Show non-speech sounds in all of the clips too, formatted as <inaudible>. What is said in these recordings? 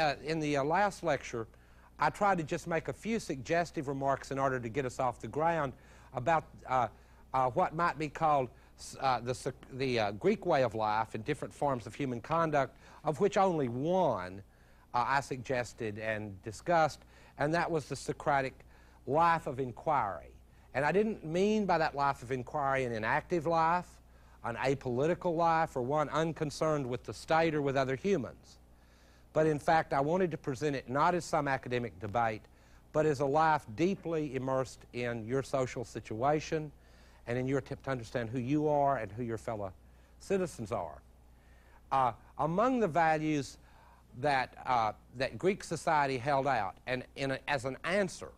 Uh, in the uh, last lecture, I tried to just make a few suggestive remarks in order to get us off the ground about uh, uh what might be called uh, the, the uh, Greek way of life and different forms of human conduct, of which only one I suggested and discussed, and that was the Socratic life of inquiry. And I didn't mean by that life of inquiry an inactive life, an apolitical life, or one unconcerned with the state or with other humans. But in fact, I wanted to present it not as some academic debate, but as a life deeply immersed in your social situation and in your attempt to understand who you are and who your fellow citizens are. Uh, among the values that, uh, that Greek society held out, and a, as an answer,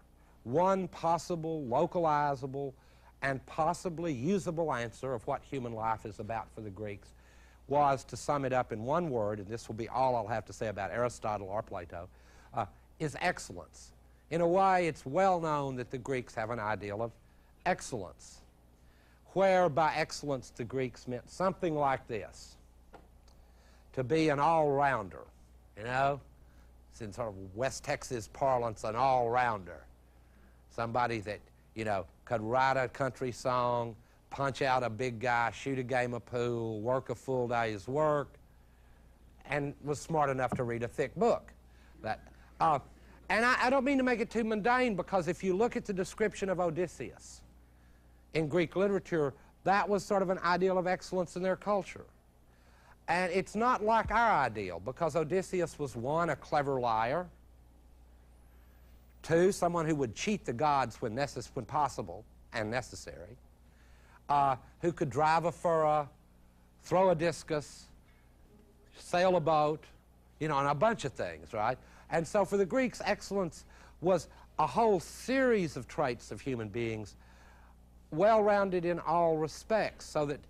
one possible, localizable, and possibly usable answer of what human life is about for the Greeks was, to sum it up in one word, and this will be all I'll have to say about Aristotle or Plato, uh, is excellence. In a way, it's well known that the Greeks have an ideal of excellence, where by excellence the Greeks meant something like this to be an all rounder, you know? It's in sort of West Texas parlance, an all rounder. Somebody that, you know, could write a country song, punch out a big guy, shoot a game of pool, work a full day's work, and was smart enough to read a thick book. That, uh, and I, I don't mean to make it too mundane because if you look at the description of Odysseus in Greek literature, that was sort of an ideal of excellence in their culture. And it's not like our ideal because Odysseus was one, a clever liar, two, someone who would cheat the gods when, necess- when possible and necessary, uh, who could drive a furrow, throw a discus, sail a boat, you know, and a bunch of things, right? And so for the Greeks, excellence was a whole series of traits of human beings, well rounded in all respects, so that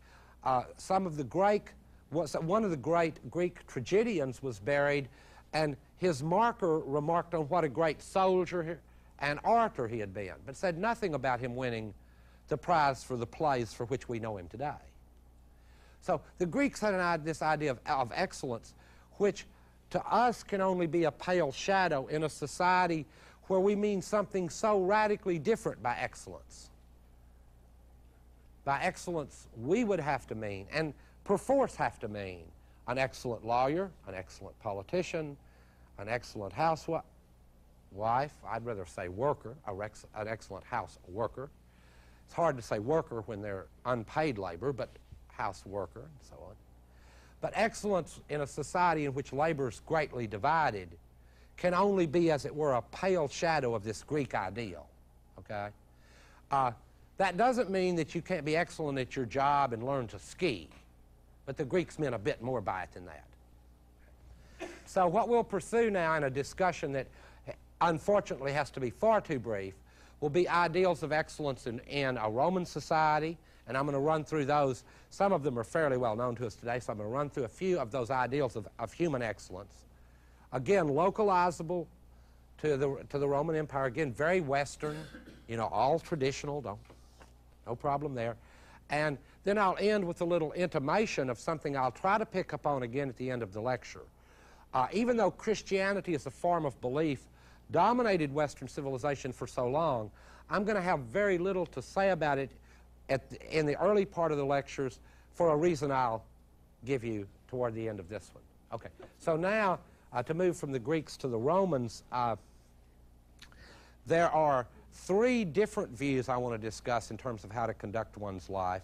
uh, some of the Greek, one of the great Greek tragedians was buried, and his marker remarked on what a great soldier and orator he had been, but said nothing about him winning the prize for the plays for which we know him today. So the Greeks had this idea of, of excellence, which to us can only be a pale shadow in a society where we mean something so radically different by excellence. By excellence, we would have to mean, and perforce have to mean, an excellent lawyer, an excellent politician, an excellent housewife, I'd rather say worker, an excellent house worker, it's hard to say worker when they're unpaid labor, but house worker and so on. But excellence in a society in which labor is greatly divided can only be, as it were, a pale shadow of this Greek ideal. Okay? Uh, that doesn't mean that you can't be excellent at your job and learn to ski, but the Greeks meant a bit more by it than that. So, what we'll pursue now in a discussion that unfortunately has to be far too brief will be ideals of excellence in, in a Roman society, and I'm going to run through those. Some of them are fairly well known to us today, so I'm going to run through a few of those ideals of, of human excellence. Again, localizable to the, to the Roman Empire. Again, very Western, you know, all traditional, don't, no problem there. And then I'll end with a little intimation of something I'll try to pick up on again at the end of the lecture. Uh, even though Christianity is a form of belief dominated Western civilization for so long, I'm going to have very little to say about it the, in the early part of the lectures for a reason I'll give you toward the end of this one. Okay, so now uh, to move from the Greeks to the Romans, uh, there are three different views I want to discuss in terms of how to conduct one's life.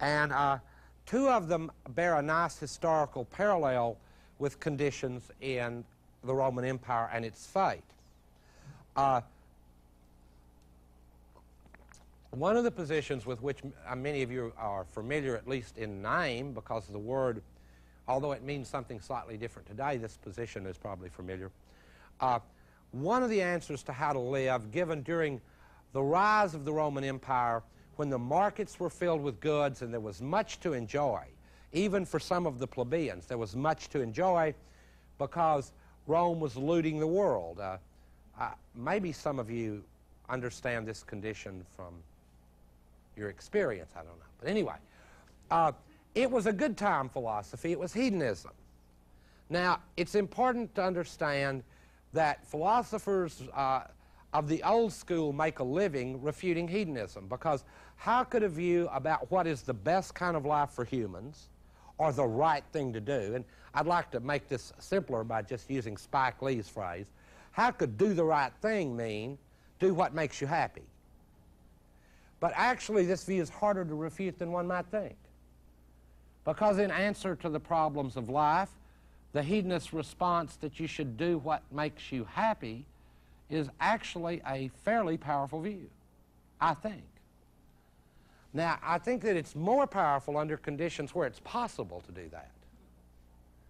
And uh, two of them bear a nice historical parallel with conditions in the Roman Empire and its fate. Uh, one of the positions with which uh, many of you are familiar, at least in name, because the word, although it means something slightly different today, this position is probably familiar. Uh, one of the answers to how to live given during the rise of the Roman Empire when the markets were filled with goods and there was much to enjoy, even for some of the plebeians, there was much to enjoy because Rome was looting the world. Uh, uh, maybe some of you understand this condition from your experience. I don't know. But anyway, uh, it was a good time philosophy. It was hedonism. Now, it's important to understand that philosophers uh, of the old school make a living refuting hedonism because how could a view about what is the best kind of life for humans or the right thing to do, and I'd like to make this simpler by just using Spike Lee's phrase, how could do the right thing mean do what makes you happy? But actually, this view is harder to refute than one might think. Because in answer to the problems of life, the hedonist response that you should do what makes you happy is actually a fairly powerful view, I think. Now, I think that it's more powerful under conditions where it's possible to do that,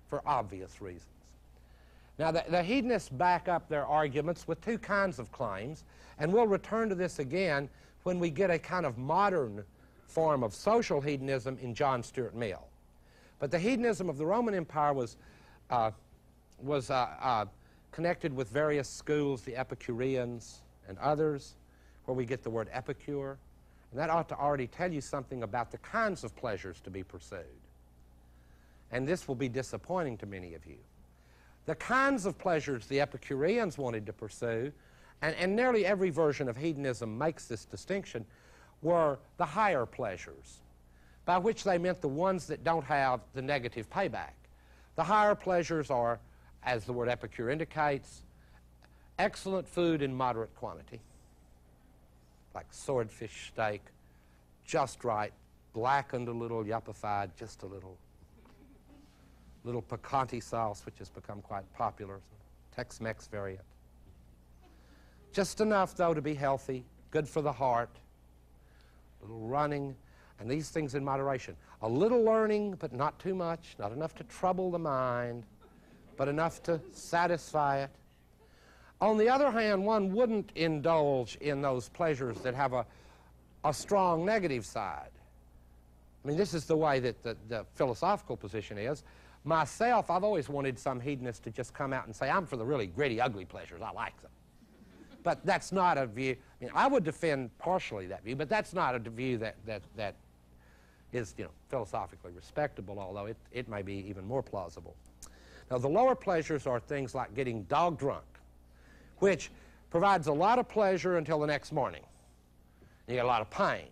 for obvious reasons. Now, the, the hedonists back up their arguments with two kinds of claims, and we'll return to this again when we get a kind of modern form of social hedonism in John Stuart Mill. But the hedonism of the Roman Empire was, uh, was uh, uh, connected with various schools, the Epicureans and others, where we get the word epicure. And that ought to already tell you something about the kinds of pleasures to be pursued. And this will be disappointing to many of you. The kinds of pleasures the Epicureans wanted to pursue and, and nearly every version of hedonism makes this distinction, were the higher pleasures, by which they meant the ones that don't have the negative payback. The higher pleasures are, as the word epicure indicates, excellent food in moderate quantity, like swordfish steak, just right, blackened a little, yuppified just a little, little picante sauce, which has become quite popular, Tex-Mex variant. Just enough, though, to be healthy, good for the heart, a little running, and these things in moderation. A little learning, but not too much, not enough to trouble the mind, but enough to satisfy it. On the other hand, one wouldn't indulge in those pleasures that have a, a strong negative side. I mean, this is the way that the, the philosophical position is. Myself, I've always wanted some hedonist to just come out and say, I'm for the really gritty, ugly pleasures. I like them. But that's not a view. I mean, I would defend partially that view, but that's not a view that, that, that is you know, philosophically respectable, although it, it may be even more plausible. Now, the lower pleasures are things like getting dog drunk, which provides a lot of pleasure until the next morning. You get a lot of pain.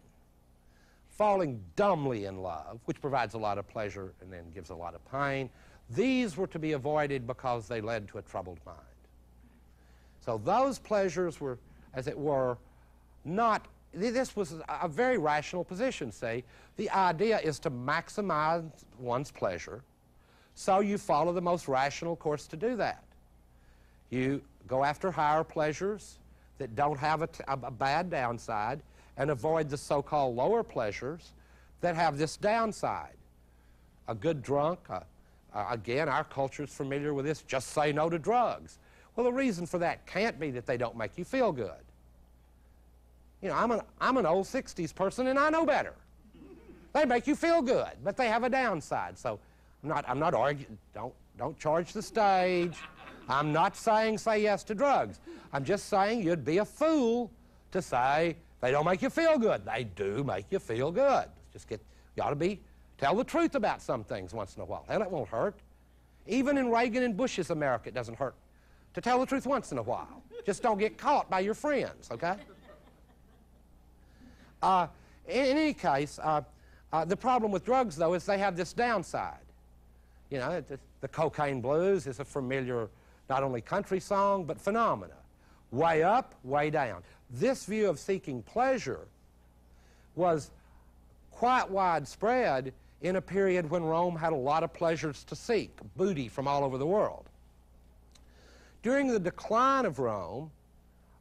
Falling dumbly in love, which provides a lot of pleasure and then gives a lot of pain. These were to be avoided because they led to a troubled mind. So those pleasures were, as it were, not, this was a very rational position, say. The idea is to maximize one's pleasure, so you follow the most rational course to do that. You go after higher pleasures that don't have a, a bad downside and avoid the so-called lower pleasures that have this downside. A good drunk, uh, uh, again, our culture is familiar with this, just say no to drugs. Well, the reason for that can't be that they don't make you feel good. You know, I'm an, I'm an old 60s person and I know better. They make you feel good, but they have a downside. So I'm not, I'm not arguing, don't, don't charge the stage. I'm not saying say yes to drugs. I'm just saying you'd be a fool to say they don't make you feel good. They do make you feel good. Just get, you ought to be, tell the truth about some things once in a while. Hell, it won't hurt. Even in Reagan and Bush's America, it doesn't hurt to tell the truth once in a while. Just don't get caught by your friends, okay? <laughs> Uh, in, any case, uh, uh, the problem with drugs, though, is they have this downside. You know, the cocaine blues is a familiar, not only country song, but phenomena. Way up, way down. This view of seeking pleasure was quite widespread in a period when Rome had a lot of pleasures to seek, booty from all over the world. During the decline of Rome,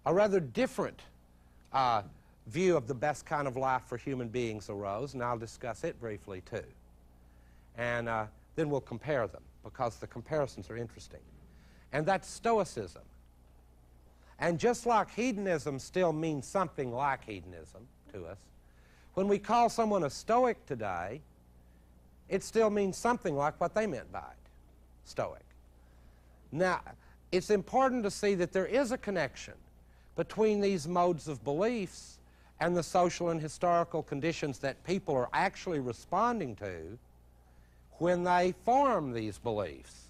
a rather different uh, view of the best kind of life for human beings arose, and I'll discuss it briefly too. And uh, then we'll compare them because the comparisons are interesting. And that's Stoicism. And just like hedonism still means something like hedonism to us, when we call someone a Stoic today, it still means something like what they meant by it, Stoic. Now, it's important to see that there is a connection between these modes of beliefs and the social and historical conditions that people are actually responding to when they form these beliefs.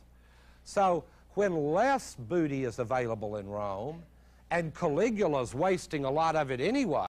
So when less booty is available in Rome, and Caligula's wasting a lot of it anyway,